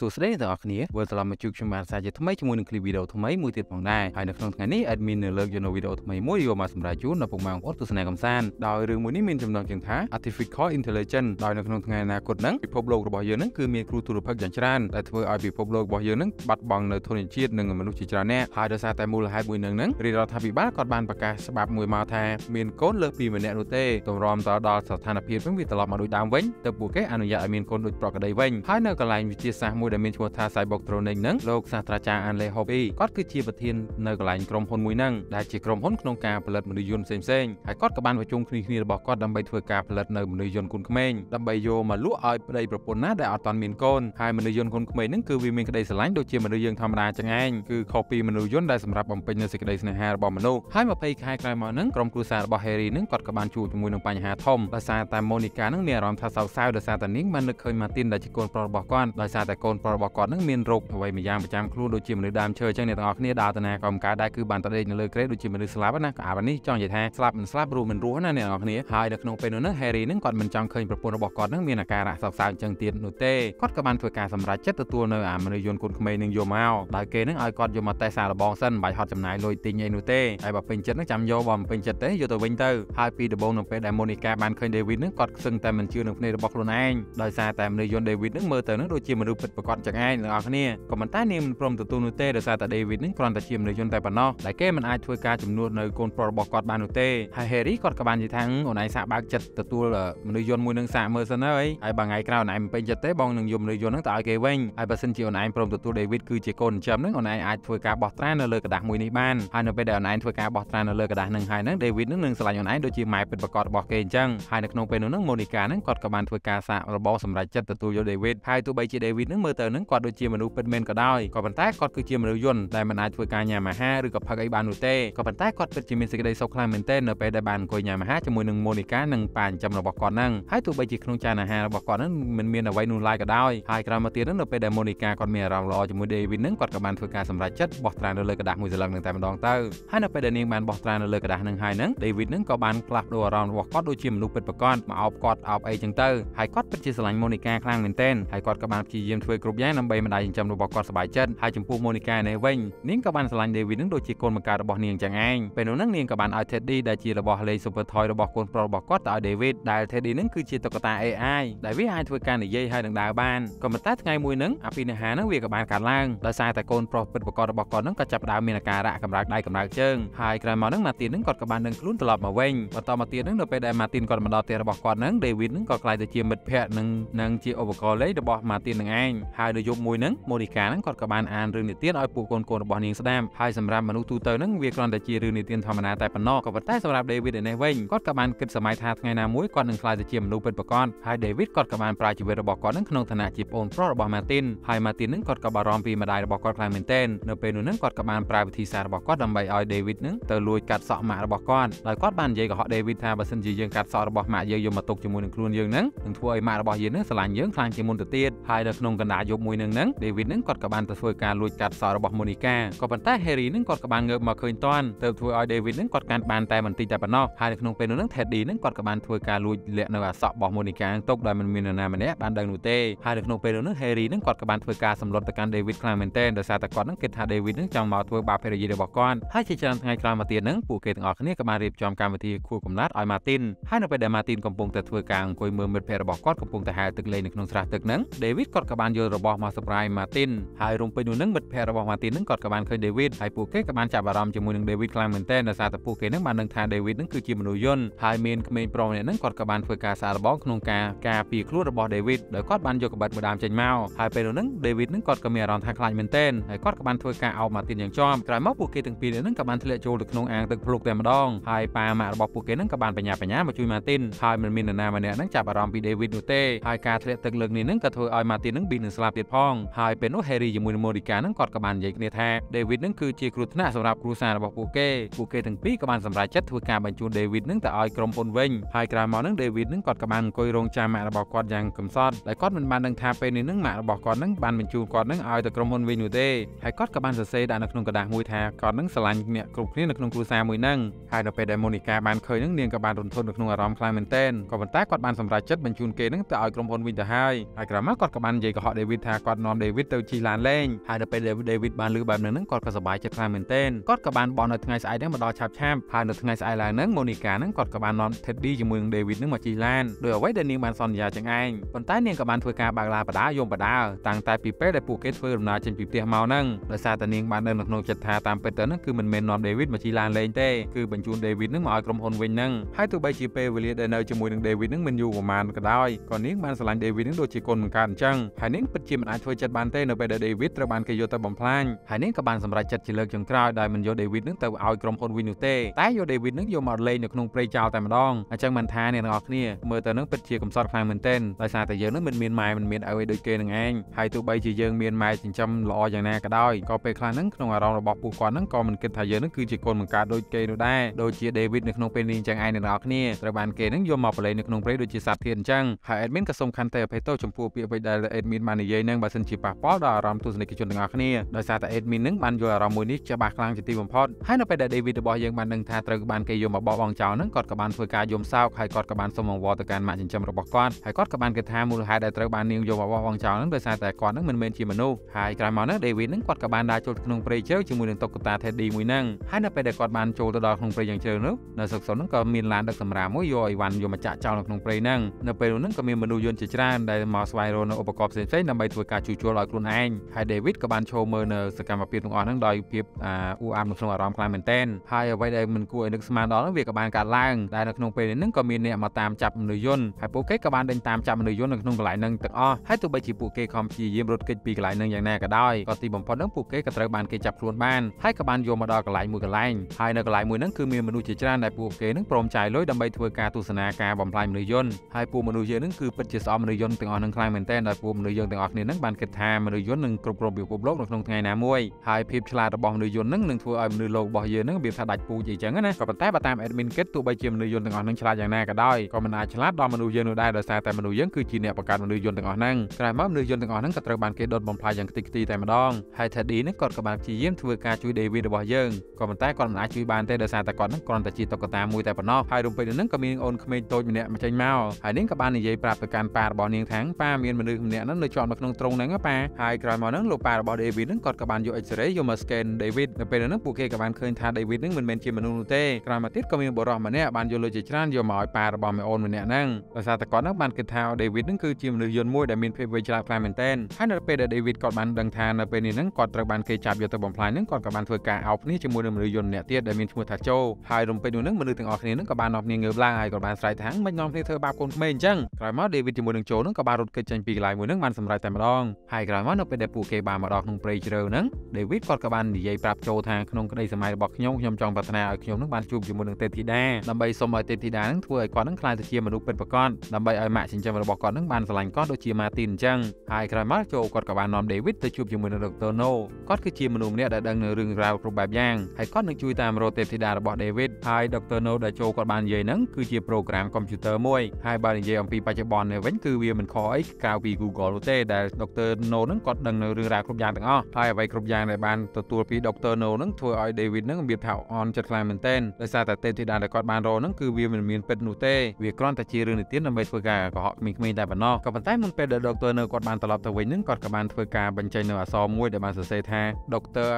សួស្តីដល់អ្នកគ្នាវិលត្រឡប់មកជួបខ្ញុំបានសាជាថ្មីជាមួយនឹងគ្លីបវីដេអូថ្មីមួយទៀតផងដែរហើយនៅក្នុងថ្ងៃនេះ admin នៅលើកយកនូវវីដេអូថ្មីមួយយកមកសម្រាប់ជូនដល់ពុកម៉ែបងប្អូនទស្សនាកំសាន្តដោយរឿងមួយនេះមានចំណងជើងថា Artificial Intelligence ដោយនៅក្នុងថ្ងៃអនាគតហ្នឹងពិភពលោករបស់យើងហ្នឹងគឺមានគ្រោះទុរភិក្សយ៉ាងច្រើនដែលធ្វើឲ្យពិភពលោករបស់យើងហ្នឹងបាត់បង់នៅធនធានជាតិនិងមនុស្សជាច្រើនអ្នកហើយដោយសារតែមូលហេតុមួយនឹងហ្នឹងរាជរដ្ឋាភិបាលក៏បានប្រកាសច្បាប់មួយមកថាមានកូនលើសពីម្នាក់នោះទេតម្រាំតដល់ស្ថានភាពវិញវាត្រឡប់មកដូចដើមវិញទៅពួកគេអនុញ្ញាតឲ្យមានកូនដូចប្រក្រតីវិញហើយនៅកន្លែងវិទ្យាសាស្ត្រមួយដែលមានឈ្មោះថា Cybertronic ហ្នឹងលោកសាស្ត្រាចារ្យអានលេហូប៊ីគាត់គឺជាប្រធាននៅកន្លែងក្រុមហ៊ុនមួយហ្នឹងដែលជាក្រុមហ៊ុនក្នុងការផលិតមនុស្សយន្តផ្សេងៗហើយគាត់ក៏បានប្រជុំគ្នាគ្នារបស់គាត់ដើម្បីធ្វើការផលិតនៅមនុស្សយន្តគុនក្មេងដើម្បីយកមកលក់ឲ្យប្តីប្រពន្ធណាដែលអត់ទាន់មានកូនហើយមនុស្សយន្តគុនក្មេងហ្នឹងគឺវាមានក្តីស្រឡាញ់ដូចជាមនុស្សយើងធម្មតាចឹងឯងគឺខុសពីមនុស្សយន្តដែលសម្រាប់បំពេញនូវសេចក្តីស្នេហារបស់មនុស្សហើយ20ខែក្រោយមកហ្នឹងក្រុមគ្រួសាររបស់ Harry ហ្នឹងគាត់ក៏បានជួបជាមួយនឹងបញ្ហាធំដោយសារតែ Monica ហ្នឹងមានអារម្មណ៍ថាសោកសៅដោយសារតែនាងបាននឹកឃើញ Martin ដែលជាកូនប្រុសរបស់គាត់ដោយសារតែកូនប្រុសរបស់គាត់ហ្នឹងមានរោគអ្វីមួយយ៉ាងប្រចាំខ្លួនដូចជាមនុស្សដើមឈើអញ្ចឹងអ្នកទាំងអស់គ្នាដើរទៅណាក៏មិនកើតដែរគឺបានតដេកនៅលើក្រេដូចជាមនុស្សស្លាប់ណាក៏អានេះចង់និយាយថាស្លាប់មិនស្លាប់រស់មិនរស់ណាអ្នកទាំងអស់គ្នាហើយនៅក្នុងពេលនោះហ្នឹង Harry ហ្នឹងគាត់មិនចង់ឃើញប្រពន្ធរបស់គាត់ហ្នឹងមានអាការៈសោកសៅអញ្ចឹងទៀតនោះទេគាត់ក៏បានធ្វើការសម្រេចចិត្តទទួលនៅអាមនុស្សយន្តគុនក្មេងនឹងយកមកដោយគេហ្នឹងឲ្យគាត់យកមកតេស្តសារបងសិនមិនបាច់ហត់ចំណាយលុយទិញអីនោះទេហើយបើពេញចិត្តហ្នឹងចាំយកបើមិនពេញចិត្តទេយកទៅវិញទៅហើយពីដំបូងនៅពេលដែល Monica បានឃើញ David ហ្នឹងគាត់សឹងតែមិនជឿនឹងភ្នែករបស់ខ្លួនឯងដោយសារតែមនុស្សយន្ត David ហ្នឹងមើលទៅហ្នឹងដូចជាមនុស្សពិតប្រាដចឹងឯងអ្នកនរគ្នាក៏ប៉ុន្តែនាងមិនព្រមទទួលនោះទេដោយសារតែ David ហ្នឹងគ្រាន់តែជាមនុស្សយន្តតែប៉ុណ្ណោះដែលគេមិនអាចធ្វើការជំនួសនៅកូនប្រុសរបស់គាត់បាននោះទេហើយ Harry គាត់ក៏បាននិយាយថាអូនឯងសាកបើកចិត្តទទួលមនុស្សយន្តមួយនឹងសាកមើលសិនហើយហើយបើថ្ងៃក្រោយអូនឯងមិនពេញចិត្តទេបងនឹងយកមនុស្សយន្តហ្នឹងទៅឲ្យគេវិញហើយបើសិនជាអូនឯងព្រមទទួល David គឺជាកូនចិញ្ចឹមហ្នឹងអូនឯងអាចធ្វើការបោះត្រានៅលើกระดาษមួយនេះបានហើយនៅពេលដែលអូនឯងធ្វើការបោះត្រានៅលើกระดาษហ្នឹងហើយហ្នឹង David ហ្នឹងនឹងស្រឡាញ់អូនឯងដូចជាម៉ែពិតប្រាកដរបស់គេអញ្ចឹងហើយនៅក្នុងពេលនោះហ្នឹង Monica ហ្នឹងគាត់ក៏បានធ្វើការសាករបបសម្រាប់ចិត្តទទួលយក David ហើយទោះបីជា David ហ្នឹងមើល ទៅហ្នឹងគាត់ដូចជាមនុស្សពិតមែនក៏ដោយក៏ប៉ុន្តែគាត់គឺជាមនុស្សយន្តដែលមិនអាចធ្វើការញ៉ាំអាហារឬក៏ផឹកអីបាននោះទេក៏ប៉ុន្តែគាត់ពិតជាមានសេចក្តីសុខខ្លាំងមែនទែននៅពេលដែលបានអង្គុយញ៉ាំអាហារជាមួយនឹង Monica និងប៉ាចិញ្ចឹមរបស់គាត់ហ្នឹងហើយទោះបីជាក្នុងចានអាហាររបស់គាត់ហ្នឹងមិនមានអ្វីនោះឡើយក៏ដោយហើយក្រោយមកទៀតហ្នឹងនៅពេលដែល Monica គាត់មានអារម្មណ៍ល្អជាមួយ David ហ្នឹងគាត់ក៏បានធ្វើការសម្រេចចិត្តបោះត្រានៅលើกระดาษមួយសន្លឹងនឹងតែម្ដងទៅហើយនៅពេលដែលនាងបានបោះត្រានៅលើกระดาษហ្នឹងហើយហ្នឹង David ហ្នឹងក៏បានផ្លាស់ប្ដូរអារម្មណ៍របស់គាត់ដូចជាមនុស្សពិតប្រាកដមកអោបគាត់អោបអីចឹងទៅហើយគាត់ពិតជាស្រឡាញ់ Monica ខ្លាំងមែនទែនហើយគាត់ក៏បានព្យាយាមធ្វើ គ្រប់យ៉ាងដើម្បីម្ដាយចិញ្ចឹមរបស់គាត់សប្បាយចិត្តហើយចំពោះ Monica នេះវិញនាងក៏បានស្រឡាញ់ David ហ្នឹងដូចជាកូនបង្កើតរបស់នាងចឹងឯងពេលនោះហ្នឹងនាងក៏បានឲ្យ Teddy ដែលជារបស់លេង Super Toy របស់កូនប្រុសរបស់គាត់ទៅឲ្យ David ដែល Teddy ហ្នឹងគឺជាតុក្កតា AI ដែលវាអាចធ្វើការនិយាយហើយនឹងដើរបានក៏ប៉ុន្តែថ្ងៃមួយហ្នឹងអភិនិហាហ្នឹងវាក៏បានកើតឡើងដោយសារតែកូនប្រុសពិតប្រាកដរបស់គាត់ហ្នឹងក៏ចាប់ផ្ដើមមានអាការៈកម្រើកដៃកម្រើកជើងហើយក្រោយមកហ្នឹង Martin ហ្នឹងគាត់ក៏បានដឹងខ្លួនត្រឡប់មកវិញបន្តមកទៀតហ្នឹងនៅពេលដែល Martin គាត់មកដល់ផ្ទះរបស់គាត់ហ្នឹង David ហ្នឹងក៏ក្លាយទៅជាមិត្តភ័ក្តិនិងនិងជាឧបករណ៍លេងរបស់ Martin នឹងឯងហើយនៅយប់មួយហ្នឹង Monica ហ្នឹងគាត់ក៏បានអានរឿងនិទានឲ្យពួកកូនកូនរបស់នាងស្ដាប់ហើយសម្រាប់មនុស្សទូទៅហ្នឹងវាគ្រាន់តែជារឿងនិទានធម្មតាតែប៉ុណ្ណោះក៏ប៉ុន្តែសម្រាប់ David ឯនេះវិញគាត់ក៏បានគិតសម័យថាថ្ងៃណាមួយគាត់នឹងក្លាយទៅជាមនុស្សពិតប្រាកដហើយ David គាត់ក៏បានប្រើជីវិតរបស់គាត់នឹងក្នុងឋានៈជាប្អូនប្រុសរបស់ Martin ហើយ Martin នឹងគាត់ក៏បារម្ភពីម្ដាយរបស់គាត់ខ្លាំងមែនទែននៅពេលនោះនឹងគាត់ក៏បានប្រើវិធីសាស្ត្ររបស់គាត់ដើម្បីឲ្យ David នឹងទៅលួចកាត់សក់ម៉ាក់របស់គាត់ដោយគាត់បាននិយាយកុហក David ថាបើសិនជាយើងកាត់សក់របស់ម៉ាក់យើងយកមកទុកជាមួយនឹងខ្លួនយើងនឹងនឹងធ្វើឲ្យម៉ាក់របស់យើងនឹងស្រឡាញ់យើងខ្លាំងជាងមុនទៅទៀតហើយនៅក្នុងកណ្ដាលយប់មួយនឹងនឹង David នឹងគាត់ក៏បានទៅធ្វើការលួចកាត់សក់របស់ Monica ក៏ប៉ុន្តែ Harry នឹងគាត់ក៏បានងើបមកឃើញតាន់ទៅធ្វើឲ្យ David នឹងគាត់កាន់បានតែបន្តិចតែប៉ុណ្ណោះហើយនៅក្នុងពេលនោះនឹង Teddy នឹងគាត់ក៏បានធ្វើការលួចលាក់នៅអាសក់របស់ Monica ទុកដោយមិនមាននរណាម្នាក់បានដឹងនោះទេហើយនៅក្នុងពេលនោះនឹង Harry នឹងគាត់ក៏បានធ្វើការសម្លុតទៅកាន់ David ខ្លាំងមែនទែនដោយសារតែគាត់នឹងគិតថា David នឹងចង់មកធ្វើបាបភរិយារបស់គាត់ហើយជាច្រើនថ្ងៃក្រោយមកទៀតនឹងពួកគេទាំងអស់គ្នាក៏បានរៀបចំកម្មវិធីខួបកំណត់ឲ្យ Martin ហើយនៅពេលដែល Martin កំពុងតែធ្វើការអង្គុយមើលមិត្តភ័ក្តិរបស់គាត់កំពុងតែហែលទឹកលេងនៅក្នុងស្រះទឹកហ្នឹង David គាត់ក៏បានយករបស់មក surprise Martin ហើយរំពេញនោះនឹងមិត្តភ័ក្តិរបស់ Martin ហ្នឹងគាត់ក៏បានឃើញ David ហើយពួកគេក៏បានចាប់អារម្មណ៍ជាមួយនឹង David ខ្លាំងមែនទែនដោយសារតែពួកគេហ្នឹងបានដឹងថា David ហ្នឹងគឺជាមនុស្សយន្តហើយមានក្មេងប្រុសម្នាក់ហ្នឹងគាត់ក៏បានធ្វើការសារបងក្នុងការការពារខ្លួនរបស់ David ដោយគាត់បានយកកបិតមួយដើមចេញមកហើយពេលនោះហ្នឹង David ហ្នឹងគាត់ក៏មានអារម្មណ៍ថាខ្លាចមែនទែនហើយគាត់ក៏បានធ្វើការអោប Martin យ៉ាងជាប់ក្រោយមកពួកគេទាំងពីរហ្នឹងក៏បានធ្លាក់ចូលទៅក្នុងអាងទឹកភ្លុកតែម្ដងហើយប៉ាម៉ាក់របស់ពួកគេហ្នឹងក៏បានបញ្ញាបញ្ញាមកជួយ Martin ហើយមិនមាននរណាម្នាក់ហ្នឹងចាប់អារម្មណ៍ពី David នោះទេហើយការធ្លាក់ទឹកលើកនេះហ្នឹងក៏ធ្វើឲ្យ Martin ហ្នឹងប៊ីនឹងស្លាប់ទៀតផងហើយពេលនោះ Harry ជាមួយនឹង Monica ហ្នឹងគាត់ក៏បាននិយាយគ្នាថា David ហ្នឹងគឺជាគ្រោះថ្នាក់សម្រាប់គ្រួសាររបស់ពួកគេពួកគេទាំងពីរក៏បានសម្រេចចិត្តធ្វើការបញ្ជូន David ហ្នឹងទៅឲ្យក្រុមហ៊ុនវិញហើយក្រោយមកហ្នឹង David ហ្នឹងគាត់ក៏បានអង្គុយរងចាំម៉ាក់របស់គាត់យ៉ាងកំសត់ដែលគាត់មិនបានដឹងថាពេលនេះហ្នឹងម៉ាក់របស់គាត់ហ្នឹងបានបញ្ជូនគាត់ហ្នឹងឲ្យទៅក្រុមហ៊ុនវិញនោះទេហើយគាត់ក៏បានសរសេរដាក់នៅក្នុងกระดาษមួយថាគាត់ហ្នឹងស្រឡាញ់អ្នកគ្រប់គ្នានៅក្នុងគ្រួសារមួយហ្នឹងហើយនៅពេលដែល Monica បានឃើញហ្នឹងនាងក៏បានរន្ធត់នៅក្នុងអារម្មណ៍ខ្លាំងមែនទែនក៏ប៉ុន្តែគាត់បានសម្រេចចិត្តបញ្ជូនគេហ្នឹងទៅឲ្យក្រុមហ៊ុនវិញទៅហើយហើយក្រោយមកគាត់ក៏បាននិយាយកុហក David David ថាគាត់នាំ David ទៅជិះឡានលេងហើយនៅពេល David បានឮបែបហ្នឹងគាត់ក៏សប្បាយចិត្តខ្លាំងមែនទែនគាត់ក៏បានបន់នៅថ្ងៃស្អែកហ្នឹងមកដល់ឆាប់ឆាប់ហើយនៅថ្ងៃស្អែកឡើងហ្នឹង Monica ហ្នឹងគាត់ក៏បាននាំ Teddy ជាមួយនឹង David ហ្នឹងមកជិះឡានដោយអ្វីដែលនាងបានសន្យាចឹងឯងប៉ុន្តែនាងក៏បានធ្វើការបបើកឡានបដាយំបដាតាំងតែពីពេលដែលពួកគេធ្វើដំណើរចេញពីផ្ទះមកហ្នឹងដោយសារតែនាងបាននៅក្នុងចិត្តថាតាមពិតទៅហ្នឹងគឺមិនមែននាំ David មកជិះឡានលេងទេគឺបញ្ជូន David ហ្នឹងមកឲ្យក្រុមហ៊ុនវិញហ្នឹងហើយទោះបីជាពេលវេលាដែលនៅជាមួយនឹង David ហ្នឹងមិនយូរប្រហែលក៏ដោយក៏នាងបានស្រឡាញ់ David ហ្នឹងដូចជាកូនបង្កើតអញ្ចឹងហើយនាងពិតជាមិនអាចធ្វើចិត្តបានទេនៅពេលដែល David ត្រូវបានគេយកទៅបំផ្លាញហើយនាងក៏បានសម្រេចចិត្តជាលើកចុងក្រោយដោយមិនយក David ហ្នឹងទៅឲ្យក្រុមហ៊ុនវិញនោះទេតែយក David ហ្នឹងយកមកលេងនៅក្នុងព្រៃចោលតែម្ដងអញ្ចឹងមិនថាអ្នកទាំងអស់គ្នាមើលទៅហ្នឹងពិតជាកំសត់ខ្លាំងមែនទែនដោយសារតែយើងហ្នឹងមិនមានម៉ែមិនមានឪអីដូចគេនឹងឯងហើយទោះបីជាយើងមានម៉ែចិញ្ចឹមល្អយ៉ាងណាក៏ដោយក៏ពេលខ្លះហ្នឹងក្នុងអារម្មណ៍របស់ពួកគាត់ហ្នឹងក៏មិនគិតថាយើងហ្នឹងគឺជាកូនបង្កើតដូចគេនោះដែរដូចជា David នៅក្នុងពេលនេះអញ្ចឹងឯងអ្នកទាំងអស់គ្នាត្រូវបានគេហ្នឹងយកមកប្រឡែងនៅក្នុងព្រៃដូចជាសត្វធានអញ្ចឹងហើយ admin ក៏សូមខន្តីអភ័យទោសចំពោះពាក្យពេចន៍ដែល admin បាននិយាយហ្នឹងបើសិនជាប៉ះពាល់ដល់អារម្មណ៍ទស្សនិកជនទាំងអស់គ្នាដោយសារតែ admin ហ្នឹងបានយល់អារម្មណ៍មួយនេះច្បាស់ខ្លាំងជាទីបំផុតហើយនៅពេលដែល David របស់យើងបានដឹងថាត្រូវបានគេយកមកបោះបង់ចោលហ្នឹងគាត់ក៏បានធ្វើការយំសោកហើយគាត់ក៏បានសូមអង្វរទៅកាន់ម៉ាក់ចិញ្ចឹមរបស់គាត់ហើយគាត់ក៏បានគិតថាមូលហេតុដែលត្រូវបាននាងយកមកបោះបង់ចោលហ្នឹងដោយសារតែគាត់ហ្នឹងមិនមែនជាមនុស្សហើយក្រោយមកហ្នឹង David ហ្នឹងគាត់ក៏បានដើរចូលក្នុងព្រៃជ្រៅជាមួយនឹងតុក្កតា Teddy មួយហ្នឹងហើយនៅពេលដែលគាត់បានចូលទៅដល់ក្នុងព្រៃយ៉ាងជ្រៅនោះនៅសុកសុនហ្នឹងក៏មានឡានដឹកសម្រាមមួយយកអីវ៉ាន់យកមកចាក់ចោលនៅក្នុងព្រៃហ្នឹងនៅពេលនោះហ្នឹងក៏មានមនុស្សយន្តជាច្រើនដែលមកស្វែងរកនៅឧបករណ៍ផ្សេងៗដើម្បីធ្វើការជួសជុលឲ្យខ្លួនឯងហើយ David ក៏បានឈរមើលនៅសកម្មភាពទាំងអស់ហ្នឹងដោយភាពអ៊ូអាំនៅក្នុងអារម្មណ៍ខ្លាំងមែនទែនហើយអ្វីដែលមិនគួរឲ្យនឹកស្មានដល់ហ្នឹងវាក៏បានកើតឡើងដែលនៅក្នុងពេលនេះហ្នឹងក៏មានអ្នកមកតាមចាប់មនុស្សយន្តហើយពួកគេក៏បានដេញតាមចាប់មនុស្សយន្តនៅក្នុងកន្លែងហ្នឹងទាំងអស់ហើយទោះបីជាពួកគេខំព្យាយាមរត់គេចពីកន្លែងហ្នឹងយ៉ាងណាក៏ដោយក៏ទីបំផុតហ្នឹងពួកគេក៏ត្រូវបានគេចាប់ខ្លួនបានហើយក៏បានយកមកដល់កន្លែងមួយកន្លែងហើយនៅកន្លែងមួយហ្នឹងគឺមានមនុស្សជាច្រើនដែលពួកគេហ្នឹងព្រមចាយលុយដើម្បីធ្វើការទស្សនាការបំផ្លាញមនុស្សយន្តហើយពួកមនុស្សយើងហ្នឹងគឺពិតជាស្អប់មនុស្សយន្តទាំងអស់ហ្នឹងខ្លាំងមែនទែនដោយពួកមនុស្សយើងទាំងអស់គ្នាហ្នឹងបានគិតថាមនុស្សយន្តនឹងគ្រប់គ្រងពិភពលោកនៅក្នុងថ្ងៃណាមួយហើយភាពឆ្លាតរបស់មនុស្សយន្តហ្នឹងនឹងធ្វើឲ្យមនុស្សលោករបស់យើងហ្នឹងវាថាដាច់ពូជអីចឹងណាក៏ប៉ុន្តែបើតាម admin គិតទោះបីជាមនុស្សយន្តទាំងអស់ហ្នឹងឆ្លាតយ៉ាងណាក៏ដោយក៏មិនអាចឆ្លាតដល់មនុស្សយើងនោះដែរដោយសារតែមនុស្សយើងគឺជាអ្នកបង្កើតមនុស្សយន្តទាំងអស់ហ្នឹងក្រោយមកមនុស្សយន្តទាំងអស់ហ្នឹងក៏ត្រូវបានគេដុតបំផ្លាញយ៉ាងខ្ទេចខ្ទីតែម្ដងហើយ Teddy ហ្នឹងគាត់ក៏បានព្យាយាមធ្វើការជួយ David របស់យើងក៏ប៉ុន្តែគាត់មិនអាចជួយបានទេដោយសារតែគាត់ហ្នឹងគ្រាន់តែជាតុក្កតាមួយតែប៉ុណ្ណោះហើយរំពេចហ្នឹងក៏មានអូនក្មេងតូចម្នាក់មកចេញមកហើយនាងក៏បាននិយាយប្រាប់ទៅកាន់ប៉ារបស់នាងថាប៉ាមានមនុស្សម្នាក់ហ្នឹងនៅជាប់នៅក្នុងទ្រុងហ្នឹងប៉ាហើយក្រោយមកហ្នឹងលោកប៉ារបស់ David ហ្នឹងគាត់ក៏បានយក X-ray យកមក scan David នៅពេលហ្នឹងពួកគេក៏បានឃើញថា David ហ្នឹងមិនមែនជាមនុស្សនោះទេក្រោយមកទៀតក៏មានបុរសម្នាក់បានយកលុយជាច្រើនយកមកឲ្យប៉ារបស់មេអូនម្នាក់ហ្នឹងដោយសារតែគាត់ហ្នឹងបានគិតថា David ហ្នឹងគឺជាមនុស្សយន្តមួយដែលមានភាពវៃឆ្លាតខ្លាំងមែនទែនហើយនៅពេលដែល David គាត់បានដឹងថានៅពេលនេះហ្នឹងគាត់ត្រូវបានគេចាប់យកទៅបំផ្លាញហ្នឹងគាត់ក៏បានធ្វើការអោបគ្នាជាមួយនឹងមនុស្សយន្តម្នាក់ទៀតដែលមានឈ្មោះថាជូហើយរំពេចនោះហ្នឹងមនុស្សទាំងអស់គ្នាហ្នឹងក៏បាននាំគ្នាងើបឡើងហើយក៏បានស្រែកថាមិននាំគ្នាធ្វើបាបកូនក្មេងអញ្ចឹងក្រោយមក David ជាមួយនឹងជូហ្នឹងក៏បានរត់គេចចេញពីកន្លែងមួយហ្នឹងបានសម្រេចតែម្ដងហើយក្រោយមកនៅពេលដែលពួកគេបានមកដល់ក្នុងព្រៃជ្រៅហ្នឹង David គាត់ក៏បាននិយាយប្រាប់ជូថាក្នុងក្តីសម័យរបស់ខ្ញុំខ្ញុំចង់ប្រាថ្នាឲ្យខ្ញុំហ្នឹងបានជួបជាមួយនឹងទេពធីតាដើម្បីសូមឲ្យទេពធីតាហ្នឹងធ្វើឲ្យគាត់ហ្នឹងក្លាយទៅជាមនុស្សពិតប្រាកដដើម្បីឲ្យម៉ាក់ចិញ្ចឹមរបស់គាត់ហ្នឹងបានស្រឡាញ់គាត់ដូចជាម៉ាទីនអញ្ចឹងហើយក្រោយមកជូគាត់ក៏បាននាំ David ទៅជួបជាមួយនឹង Dr. No គាត់គឺជាមនុស្សម្នាក់ដែលដឹងនៅរឿងរ៉ាវគ្រប់បែបយ៉ាងហើយគាត់នឹងជួយតាមរកទេពធីតារបស់ David ហើយ Dr. No ដែលចូលគាត់បាននិយាយហ្នឹងគឺជាប្រូក្រាមកុំព្យូទ័រមួយហើយបើនិយាយអំពីបច្ចុប្បន្ននេះវិញគឺវាមិនខុសអីក្រៅពី Google នោះទេដែល Dr. No ហ្នឹងគាត់ដឹងនៅរឿងរ៉ាវគ្រប់យ៉ាងទាំងអស់ហើយអ្វីគ្រប់យ៉ាងដែលបានទទួលពី Dr. No ហ្នឹងធ្វើឲ្យ David ហ្នឹងមានថាអន់ចិត្តខ្លាំងមែនទែនដោយសារតែទេពធីតាដែលគាត់បានរកហ្នឹងគឺវាមិនមានពិតនោះទេវាគ្រាន់តែជារឿងនិទានដើម្បីធ្វើការកុហកក្មេងៗតែប៉ុណ្ណោះក៏ប៉ុន្តែមុនពេលដែល Dr. No គាត់បានត្រឡប់ទៅវិញហ្នឹងគាត់ក៏បានធ្វើការបញ្ចេញនៅអក្សរមួយដែលបានសរសេរថា Dr.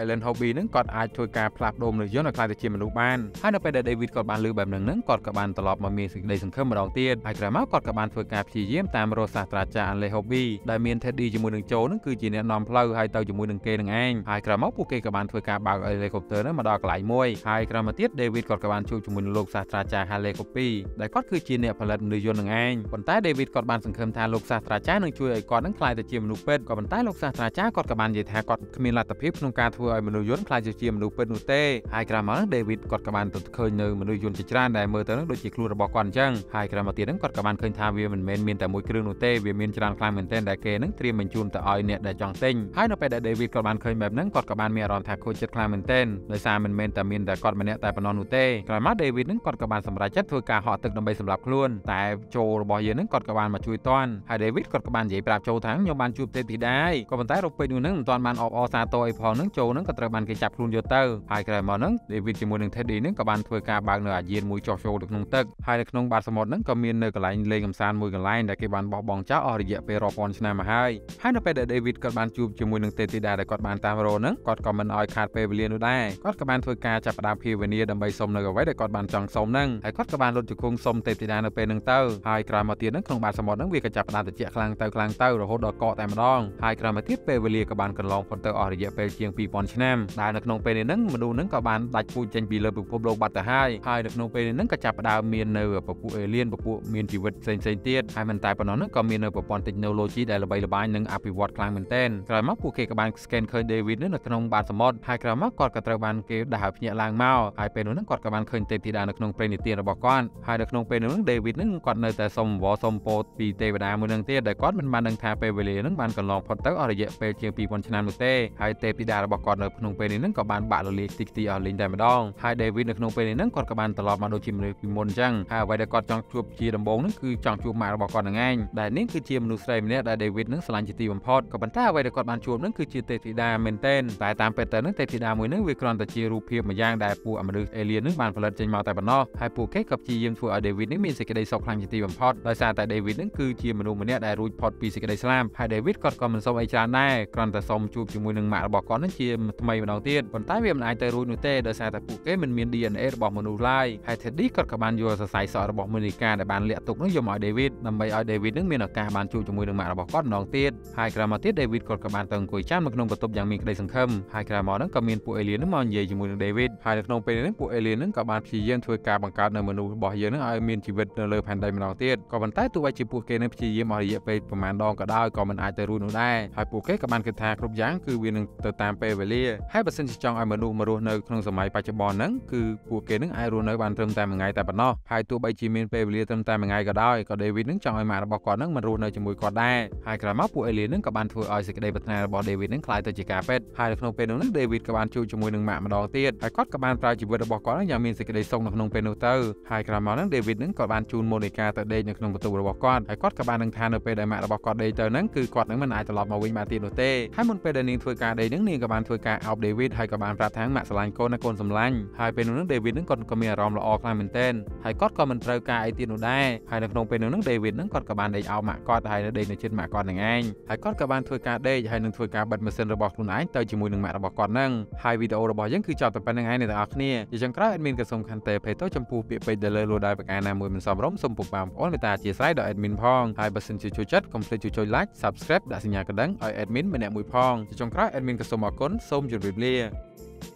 Ellen Hobby ហ្នឹងគាត់អាចធ្វើការផ្លាស់ប្ដូរមនុស្សយន្តឲ្យក្លាយទៅជាមនុស្សបានហើយនៅពេលដែល David គាត់បានលើបែបហ្នឹងគាត់ក៏បានត្រឡប់មកមានសេចក្តីសង្ឃឹមម្ដងទៀតហើយក្រោយមកគាត់ក៏បានធ្វើការព្យាយាមតាមរកសាស្ត្រាចារ្យ Ellen Hobby ដែលមាន Teddy ជាមួយនឹង Joe ហ្នឹងគឺជាអ្នកនាំផ្លូវហើយទៅជាមួយនឹងគេនឹងឯងហើយក្រោយមកពួកគេក៏បានធ្វើការបើក helicopter ហ្នឹងមកដល់កន្លែងមួយហើយក្រោយមកទៀត David គាត់ក៏បានជួបជាមួយនឹងលោកសាស្ត្រាចារ្យ Halle Copy ដែលគាត់គឺជាអ្នកផលិតមនុស្សយន្តនឹងឯងប៉ុន្តែ David គាត់បានសង្ឃឹមថាលោកសាស្ត្រាចារ្យនឹងជួយឲ្យគាត់នឹងក្លាយទៅជាមនុស្សពិតក៏ប៉ុន្តែលោកសាស្ត្រាចារ្យគាត់ក៏បាននិយាយថាគាត់គ្មានលទ្ធភាពក្នុងការធ្វើឲ្យមនុស្សយន្តក្លាយទៅជាមនុស្សពិតនោះទេហើយក្រោយមក David គាត់ក៏បានទៅឃើញនៅមនុស្សយន្តជាច្រើនដែលមើលទៅនឹងដូចជាខ្លួនរបស់គាត់អញ្ចឹងហើយក្រោយមកទៀតហ្នឹងគាត់ក៏បានឃើញថាវាមិនមែនមានតែមួយគ្រឿងនោះទេវាមានច្រើនខ្លាំងមែនទែនដែលគេនឹងត្រៀមបញ្ជូនទៅឲ្យអ្នកដែលចង់ទិញហើយនៅពេលដែល David គាត់បានឃើញបែបហ្នឹងគាត់ក៏បានមានអារម្មណ៍ថាខូចចិត្តខ្លាំងមែនទែនដោយសារមិនមែនតែមានតែគាត់ម្នាក់តែប៉ុណ្ណោះនោះទេក្រោយមក David ហ្នឹងគាត់ក៏បានសម្រេចចិត្តធ្វើការហក់ទឹកដើម្បីសម្លាប់ខ្លួនតែចូលរបស់យើងហ្នឹងគាត់ក៏បានមកជួយតាន់ហើយ David គាត់ក៏បាននិយាយប្រាប់ចូលថាខ្ញុំបានជួបទេពធីតាហើយក៏ប៉ុន្តែរកពេជ្រនោះហ្នឹងមិនទាន់បានអបអរសាទរអីផងហ្នឹងចូលហ្នឹងក៏ត្រូវបានគេចាប់ខ្លួនយកទៅហើយក្រោយមកហ្នឹង David ជាមួយនឹង Teddy ហ្នឹងក៏បានធ្វើការបើកនៅអាយានមួយចុះចូលទៅក្នុងទឹកហើយនៅក្នុងបាតសមុទ្រហ្នឹងក៏មាននៅកន្លែងលេងកម្សាន្តមួយកន្លែងដែលគេបានបោះបង់ចោលអស់រយៈពេលរាប់ពាន់2000ឆ្នាំមកហើយហើយនៅពេលដែល David គាត់បានជួបជាមួយនឹងទេពធីតាដែលគាត់បានតាមរកហ្នឹងគាត់ក៏មិនអោយខាតពេលវេលានោះដែរគាត់ក៏បានធ្វើការចាប់ផ្ដើមភាវនាដើម្បីសុំនៅអ្វីដែលគាត់បានចង់សុំហ្នឹងហើយគាត់ក៏បានលុតជង្គង់សុំទេពធីតានៅពេលហ្នឹងទៅហើយក្រោយមកទៀតហ្នឹងក្នុងបាតសមុទ្រហ្នឹងវាក៏ចាប់ផ្ដើមត្រជាក់ខ្លាំងទៅខ្លាំងទៅរហូតដល់កកតែម្ដងហើយក្រោយមកទៀតពេលវេលាក៏បានកន្លងផុតទៅអស់រយៈពេលជាង2000ឆ្នាំដែលនៅក្នុងពេលនេះហ្នឹងមនុស្សហ្នឹងក៏បានដាច់ពូជចេញពីលើពិភពលោកបាត់ទៅហើយហើយនៅក្នុងពេលនេះហ្នឹងក៏ចាប់ផ្ដើមមាននៅពពួកអេលៀនពពួកមានជីវិតផ្សេងៗទៀតហើយមិនតែប៉ុណ្ណោះហ្នឹងក៏មាននៅប្រព័ន្ធ technology ដែលល្បីល្បាញនិងអភិវឌ្ឍខ្លាំងមែនទែនក្រោយមកពួកគេក៏បាន scan ឃើញ David នៅក្នុងបាតសមុទ្រហើយក្រោយមកគាត់ក៏ត្រូវបានគេដាក់ឲ្យភ្ញាក់ឡើងមកហើយពេលនោះហ្នឹងគាត់ក៏បានឃើញទេពធីតានៅក្នុងព្រេងនិទានរបស់គាត់ហើយនៅក្នុងពេលនោះហ្នឹង David ហ្នឹងគាត់នៅតែសុំអង្វរសុំពោតពីទេវតាមួយហ្នឹងទៀតដែលគាត់មិនបានដឹងថាពេលវេលាហ្នឹងបានកន្លងផុតទៅអស់រយៈពេលជាង2000ឆ្នាំនោះទេហើយទេពធីតារបស់គាត់នៅក្នុងពេលនេះហ្នឹងក៏បានបាក់លលាតិចទីអស់លេងតែម្ដងហើយ David នៅក្នុងពេលនេះហ្នឹងគាត់ក៏បានត្រឡប់មកដូចជាមនុស្សពីមុនអញ្ចឹងហើយអ្វីដែលគាត់ចង់ជួបជាដំបូងហ្នឹងគឺចង់ជួបម៉ាក់របស់គាត់ហ្នឹងឯងដែលនេះគឺជាមនុស្សស្រីម្នាក់ដែល David ហ្នឹងស្រឡាញ់ជាទីបំផុតក៏ប៉ុន្តែអ្វីដែលគាត់បានជួបហ្នឹងគឺជាទេពធីតាមែនទែនតែតាមពិតទៅហ្នឹងទេពធីតាមួយហ្នឹងវាគ្រាន់តែជារូបភាពមួយយ៉ាងដែលពួកមនុស្ស alien ហ្នឹងបានផលិតចេញមកតែប៉ុណ្ណោះហើយពួកគេក៏ព្យាយាមធ្វើឲ្យ David នេះមានសេចក្តីសុខខ្លាំងជាទីបំផុតដោយសារតែ David ហ្នឹងគឺជាមនុស្សម្នាក់ដែលរួចផុតពីសេចក្តីស្លាប់ហើយ David គាត់ក៏មិនសុំអីច្រើនដែរគ្រាន់តែសុំជួបជាមួយនឹងម៉ាក់របស់គាត់ហ្នឹងជាថ្មីម្ដងទៀតប៉ុន្តែវាមិនអាចទៅរួចនោះទេដោយសារតែពួកគេមិនមាន DNA របស់មនុស្សឡើយហើយ Teddy គាត់ក៏បានយកសរសៃសក់របស់ Monica ដែលបានលាក់ទុកនោះយកមកឲ្យ David ដើម្បីឲ្យ David នឹងមានឱកាសបានជួបជាមួយនឹងម៉ាក់របស់គាត់ម្ដងទៀតហើយក្រោយមកទៀត David គាត់ក៏បានទៅអង្គុយចាំនៅក្នុងបន្ទប់យ៉ាងមានក្តីសង្ឃឹមហើយក្រោយមកហ្នឹងក៏មានពួក alien ហ្នឹងមកនិយាយជាមួយនឹង David ហើយនៅក្នុងពេលនេះពួក alien ហ្នឹងក៏បានព្យាយាមធ្វើការបង្កើតនៅមនុស្សរបស់យើងហ្នឹងឲ្យមានជីវិតនៅលើផែនដីម្ដងទៀតក៏ប៉ុន្តែទោះបីជាពួកគេនឹងព្យាយាមអស់រយៈពេលប្រហែលដងក៏ដោយក៏មិនអាចទៅរួចនោះដែរហើយពួកគេក៏បានគិតថាគ្រប់យ៉ាងគឺវានឹងទៅតាមពេលវេលាហើយបើសិនជាចង់ឲ្យមនុស្សមករស់នៅក្នុងសម័យបច្ចុប្បន្នហ្នឹងគឺពួកគេនឹងអាចរស់នៅបានត្រឹមតែមួយថ្ងៃតែប៉ុណ្ណោះហើយទោះបីជាមានពេលវេលាត្រឹមតែមួយថ្ងៃក៏ដោយក៏ David នឹងចង់ឲ្យម៉ាក់របស់គាត់នឹងមិនរស់នៅជាមួយគាត់ដែរហើយក្រោយមកពួក alien នឹងក៏បានធ្វើឲ្យសេចក្តីប្រាថ្នារបស់ David នឹងក្លាយទៅជាការពិតហើយនៅក្នុងពេលនោះនឹង David ក៏បានជួបជាមួយនឹងម៉ាក់ម្ដងទៀតហើយគាត់ក៏បានប្រើជីវិតរបស់គាត់យ៉ាងមានសេចក្តីសុខនៅក្នុងពេលនោះទៅហើយក្រោយមកនឹង David នឹងក៏បានជូន Monica ទៅដេកនៅក្នុងបន្ទប់របស់គាត់ហើយគាត់ក៏បាននឹងថានៅពេលដែលម៉ាក់របស់គាត់ដេកទៅហ្នឹងគឺគាត់នឹងមិនអាចត្រឡប់មកវិញបានទៀតនោះទេហើយមុនពេលដែលនាងធ្វើការដេកហ្នឹងនាងក៏បានធ្វើការអោប David ហើយក៏បានប្រាប់ថាម៉ាក់ស្រឡាញ់កូននិងកូនសម្លាញ់ហើយពេលនោះនឹង David នឹងគាត់ក៏មានអារម្មណ៍ល្អខ្លាំងមែនទែនហើយគាត់ក៏មិនត្រូវការអីទៀតនោះដែរហើយនៅក្នុងពេលនោះនឹង David នឹងគាត់ក៏បានដេកអោបម៉ាក់គាត់ហើយនៅដេកនៅជិតម៉ាក់គាត់នឹងឯងហើយគាត់ក៏បានធ្វើការដេកហើយនឹងធ្វើការបិទម៉ាស៊ីនរបស់ខ្លួនឯងទៅជាមួយនឹងម៉ាក់របស់គាត់នឹងហើយវីដេអូរបស់យើងគឺចប់តែប៉ុណ្្នឹងឯងអ្នកទាំងអស់គ្នាជាចុងក្រោយ admin ក៏សូមខន្តីអភ័យទោសចំពោះពាក្យពេចន៍ដែលលើលួដោយប្រការណាមួយមិនសមរម្យសូមពុកបងប្អូនមេត្តាអធិស្ឋានដល់ admin ផងហើយបើសិនជាចូលចិត្តកុំភ្លេចជួយចុច like subscribe ដាក់សញ្ញាកណ្ដឹងឲ្យ admin ម្នាក់មួយផងជាចុងក្រោយ admin ក៏សូមអរគុណសូមជម្រាបលា